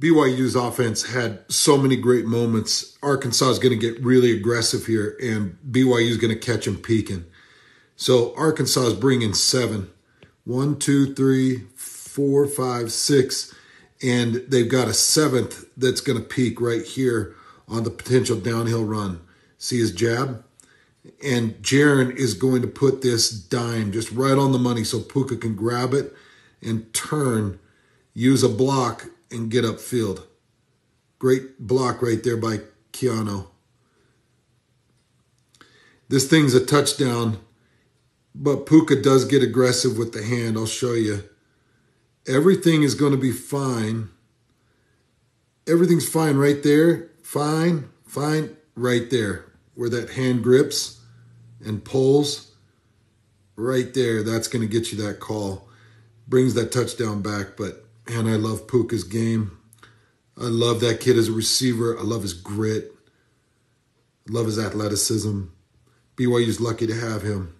BYU's offense had so many great moments. Arkansas is going to get really aggressive here, and BYU is going to catch them peeking. So Arkansas is bringing seven. One, two, three, four, five, six. And they've got a seventh that's going to peek right here on the potential downhill run. See his jab? And Jaren is going to put this dime just right on the money so Puka can grab it and turn, use a block, and get upfield. Great block right there by Keanu. This thing's a touchdown, but Puka does get aggressive with the hand. I'll show you. Everything is going to be fine. Everything's fine right there. Fine, fine, right there. Where that hand grips and pulls. Right there. That's going to get you that call. Brings that touchdown back, but and I love Puka's game. I love that kid as a receiver. I love his grit. I love his athleticism. BYU's lucky to have him.